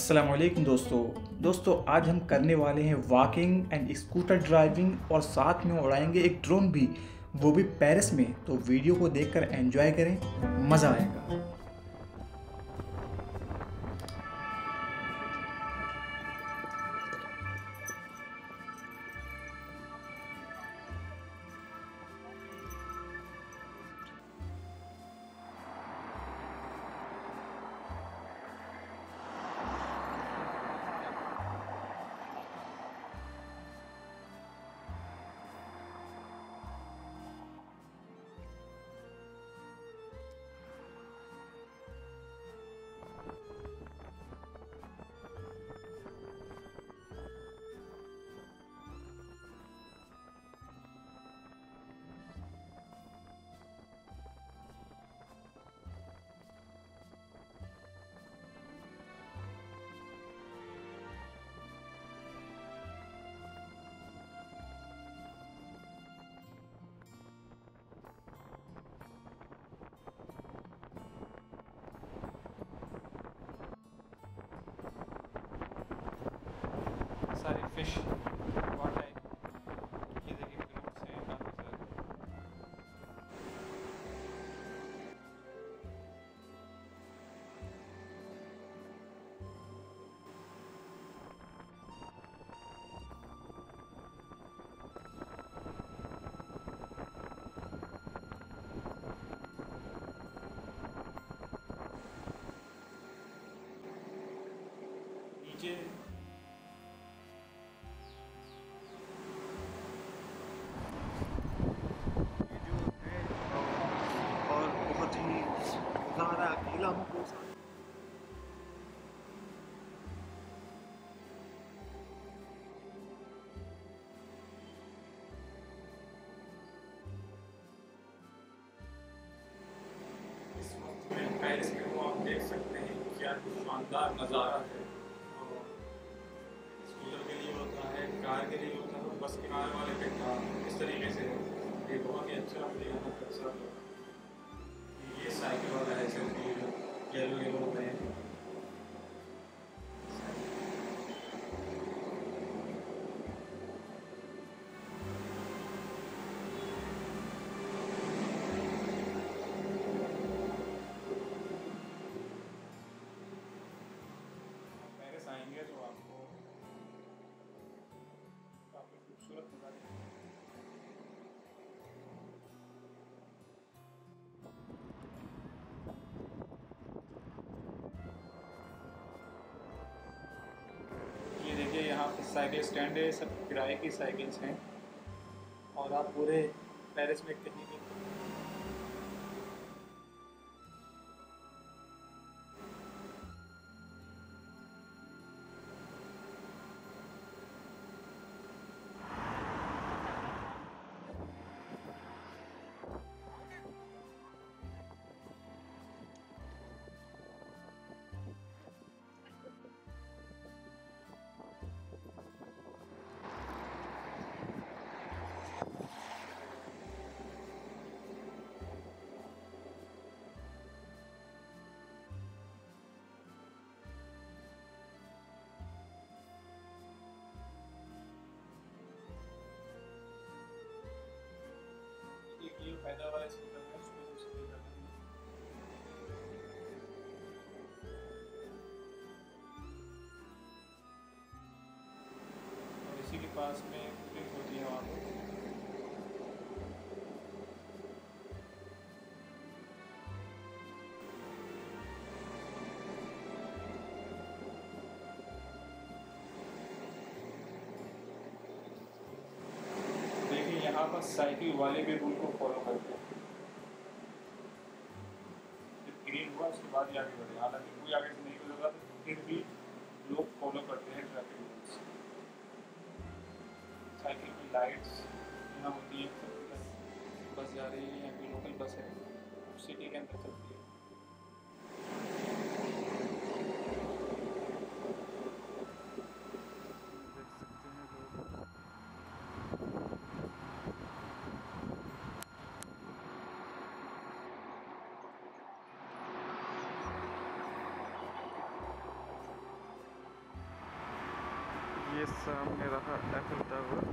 असलम दोस्तों। दोस्तों, आज हम करने वाले हैं वॉकिंग एंड स्कूटर ड्राइविंग और साथ में उड़ाएँगे एक ड्रोन भी, वो भी पेरिस में। तो वीडियो को देखकर एंजॉय करें, मज़ा आएगा। सारे फिश वाट है ये देखिए फ्रूट्स हैं काफ़ी सारे नीचे शानदार नज़ारा है। स्कूटर के लिए होता है, कार के लिए होता है बस किनारे वाले पे कार इस तरीके से है ये बहुत ही अच्छा यहाँ पर सर ये साइकिल वाला है सिर्फ़ येलो येलो साइकिल स्टैंड है, सब किराए की साइकिल्स हैं। और आप पूरे पेरिस में कहीं भी और इसी के पास में क्लिक होती है वहाँ देखिए, यहाँ पर साइकिल वाले भी रूल को फॉलो करते हैं। ग्रीन हुआ, उसके बाद ही आगे बढ़े। हालाँकि कोई आगे से नहीं गुजरा तो फिर भी लोग फॉलो करते हैं ट्रैफ़िक रूल्स साइकिल की लाइट्स यहाँ होती है, बस जा रही है या कोई लोकल बस है सिटी के अंदर चलती है देख सकते हैं लोग ये सामने रहा Eiffel Tower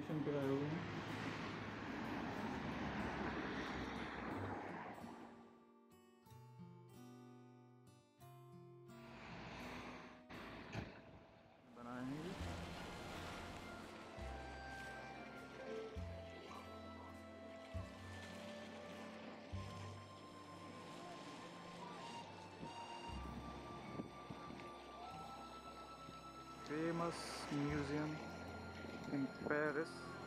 फाउंडेशन पे आए हुए हैं बनाएंगे famous museum In Paris